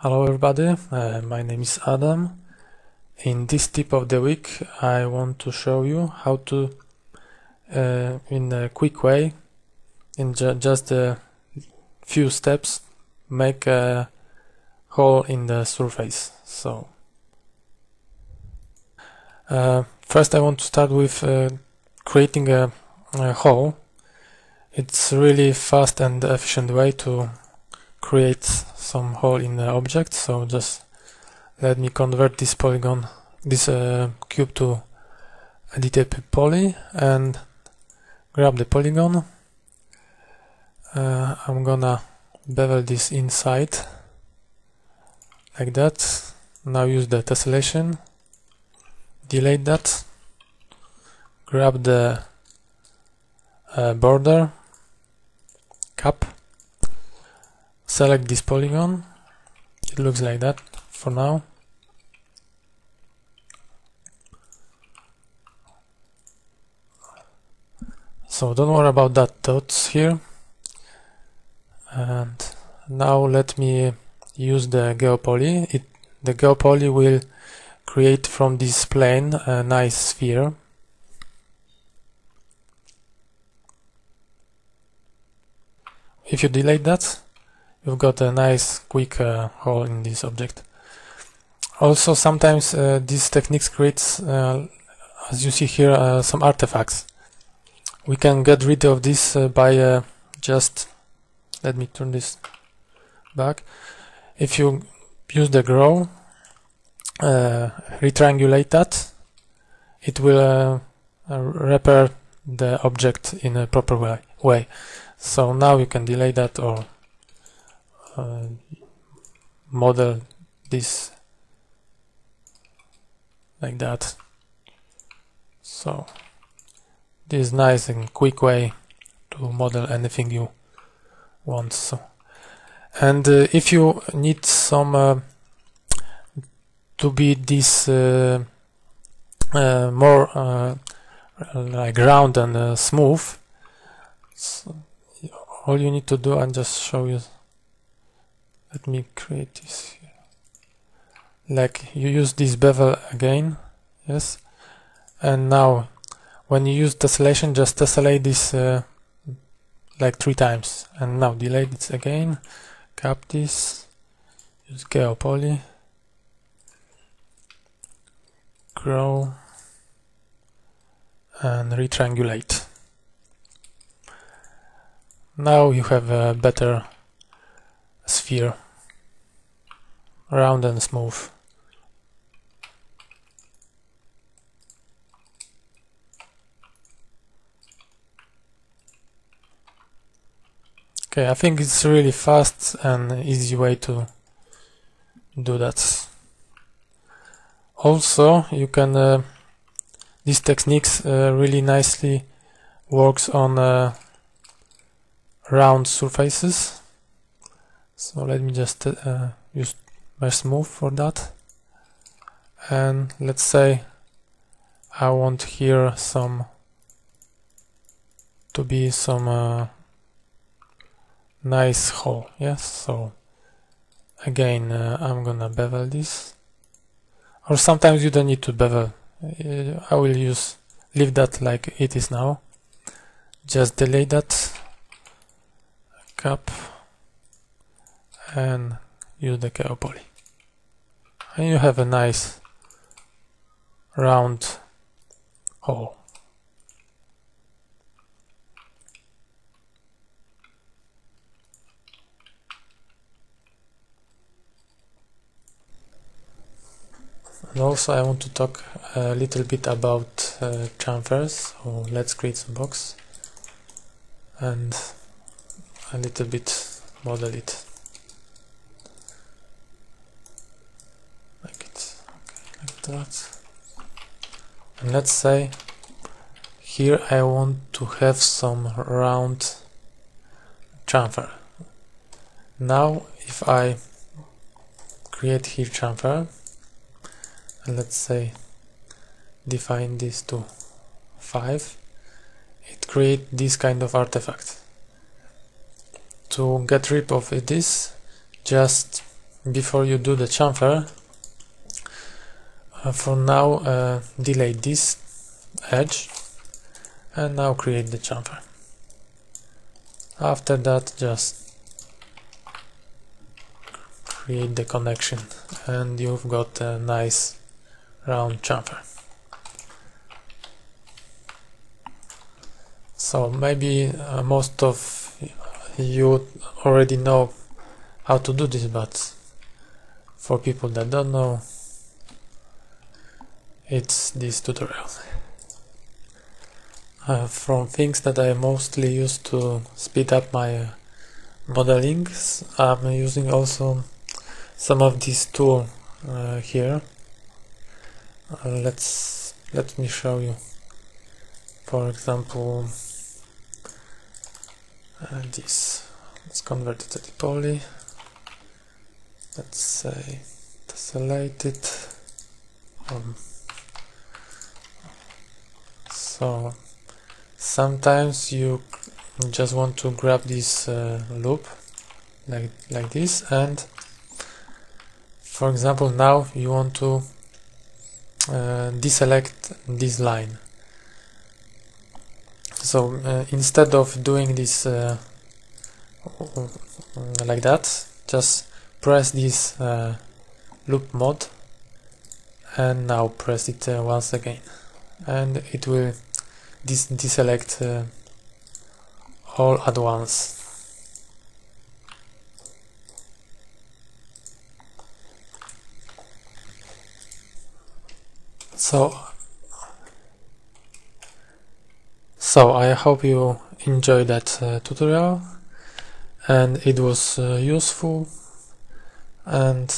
Hello everybody, uh, my name is Adam. In this tip of the week I want to show you how to, uh, in a quick way, in ju just a few steps, make a hole in the surface. So, uh, first I want to start with uh, creating a, a hole. It's really fast and efficient way to create some hole in the object so just let me convert this polygon this uh, cube to editable poly and grab the polygon. Uh, I'm gonna bevel this inside like that. Now use the tessellation delete that grab the uh, border cap select this polygon. It looks like that for now. So don't worry about that dots here. And now let me use the geopoly. It the geopoly will create from this plane a nice sphere. If you delete that you've got a nice quick uh, hole in this object. Also sometimes uh, these techniques creates, uh, as you see here, uh, some artifacts. We can get rid of this uh, by uh, just, let me turn this back. If you use the grow, retriangulate that, it will repair the object in a proper way. So now you can delay that or uh, model this like that. So this is nice and quick way to model anything you want so. And uh, if you need some uh, to be this uh, uh more uh, like round and uh, smooth so all you need to do and just show you let me create this here. like you use this bevel again yes? And now when you use tessellation just tessellate this uh, like three times. And now delete it again. Cap this. Use geopoly grow. And retriangulate. Now you have a better sphere round and smooth. Okay I think it's really fast and easy way to do that. Also you can uh, these techniques uh, really nicely works on uh, round surfaces. So let me just uh, use mesh smooth for that. And let's say I want here some to be some uh, nice hole. Yes so again uh, I'm gonna bevel this. Or sometimes you don't need to bevel. Uh, I will use leave that like it is now. Just delay that cap and use the geopoly and you have a nice round hole? And also I want to talk a little bit about uh, chamfers. So let's create some box and a little bit model it that. And let's say here I want to have some round chamfer. Now if I create here chamfer and let's say define this to 5 it create this kind of artifact. To get rid of this just before you do the chamfer for now uh, delete this edge and now create the chamfer after that just create the connection and you've got a nice round chamfer so maybe uh, most of you already know how to do this but for people that don't know it's this tutorial uh, from things that I mostly use to speed up my modeling I'm using also some of these tools uh, here. Uh, let's let me show you. For example uh, this. Let's convert it to the poly. Let's say tessellate it. Um, so sometimes you just want to grab this uh, loop like like this and for example now you want to uh, deselect this line. So uh, instead of doing this uh, like that just press this uh, loop mode and now press it uh, once again. And it will dis deselect uh, all at once. So so I hope you enjoyed that uh, tutorial and it was uh, useful and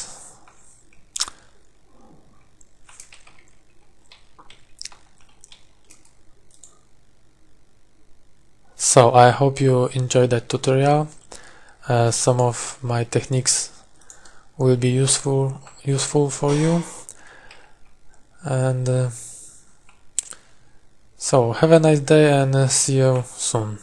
so I hope you enjoyed that tutorial. Uh, some of my techniques will be useful useful for you. And uh, so have a nice day and uh, see you soon